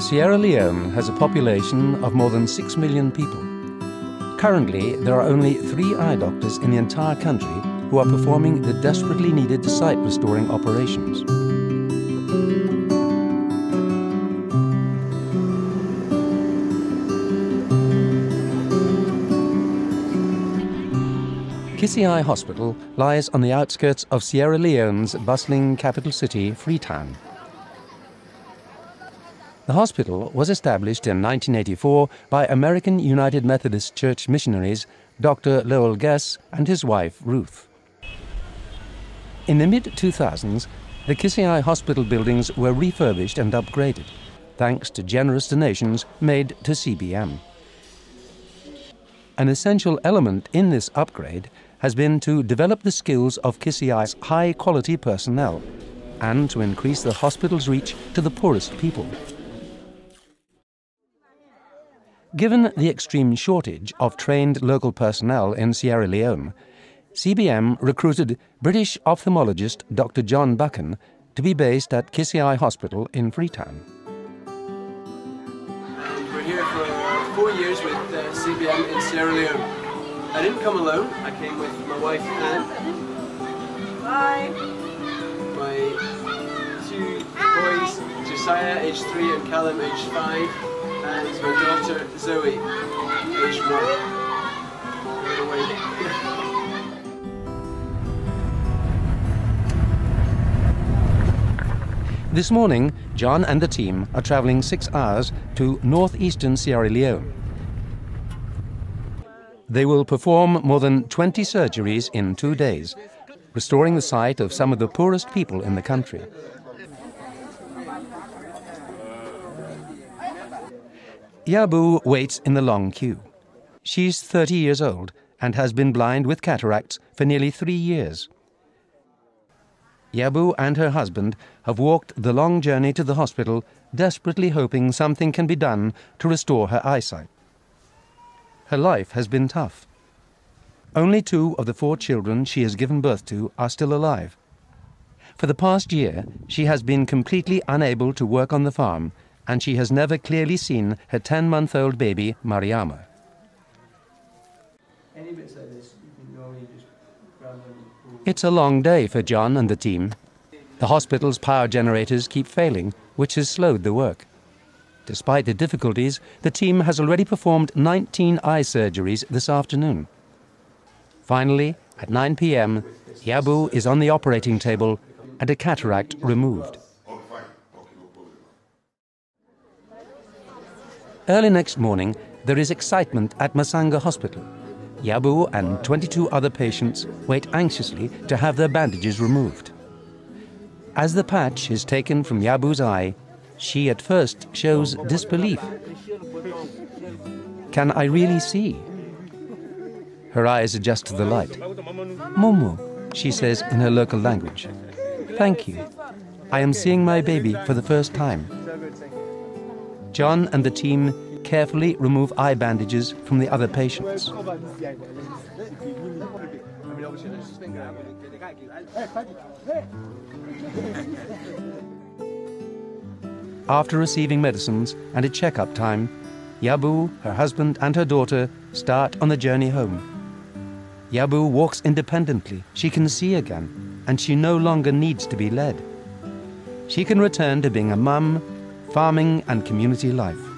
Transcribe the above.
Sierra Leone has a population of more than 6 million people. Currently, there are only three eye doctors in the entire country who are performing the desperately needed sight restoring operations. Kissy Eye Hospital lies on the outskirts of Sierra Leone's bustling capital city, Freetown. The hospital was established in 1984 by American United Methodist Church missionaries Dr. Lowell Gess and his wife Ruth. In the mid 2000s, the Eye Hospital buildings were refurbished and upgraded, thanks to generous donations made to CBM. An essential element in this upgrade has been to develop the skills of Eye's high quality personnel and to increase the hospital's reach to the poorest people. Given the extreme shortage of trained local personnel in Sierra Leone, CBM recruited British ophthalmologist Dr. John Buchan to be based at Kissy Eye Hospital in Freetown. We're here for four years with uh, CBM in Sierra Leone. I didn't come alone, I came with my wife Anne. Hi. My two boys, Josiah, age three, and Callum, age five daughter Zoe. This morning, John and the team are travelling six hours to northeastern Sierra Leone. They will perform more than 20 surgeries in two days, restoring the sight of some of the poorest people in the country. Yabu waits in the long queue. She's 30 years old and has been blind with cataracts for nearly three years. Yabu and her husband have walked the long journey to the hospital, desperately hoping something can be done to restore her eyesight. Her life has been tough. Only two of the four children she has given birth to are still alive. For the past year, she has been completely unable to work on the farm and she has never clearly seen her 10 month old baby, Mariama. It's a long day for John and the team. The hospital's power generators keep failing, which has slowed the work. Despite the difficulties, the team has already performed 19 eye surgeries this afternoon. Finally, at 9 p.m., Yabu is on the operating table and a cataract removed. Early next morning, there is excitement at Masanga Hospital. Yabu and 22 other patients wait anxiously to have their bandages removed. As the patch is taken from Yabu's eye, she at first shows disbelief. Can I really see? Her eyes adjust to the light. Momo, she says in her local language. Thank you. I am seeing my baby for the first time. John and the team carefully remove eye bandages from the other patients. After receiving medicines and a checkup time, Yabu, her husband, and her daughter start on the journey home. Yabu walks independently, she can see again, and she no longer needs to be led. She can return to being a mum, farming, and community life.